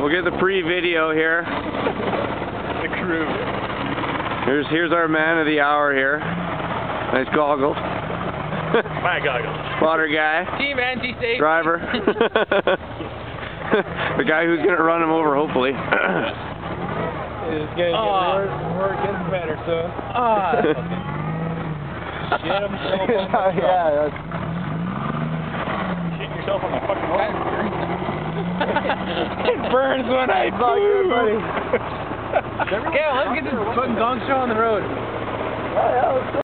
We'll get the pre-video here. The crew. Here's here's our man of the hour here. Nice goggles. My goggles. Spotter guy. Team anti-safety. Driver. the guy who's gonna run him over, hopefully. It's gonna get Ah. more, more getting better, son. Ah. Shit himself on the yeah, that's Shit yourself on the fucking road. Burns when I not good, buddy. Yeah, let's get this fucking gong show on the road.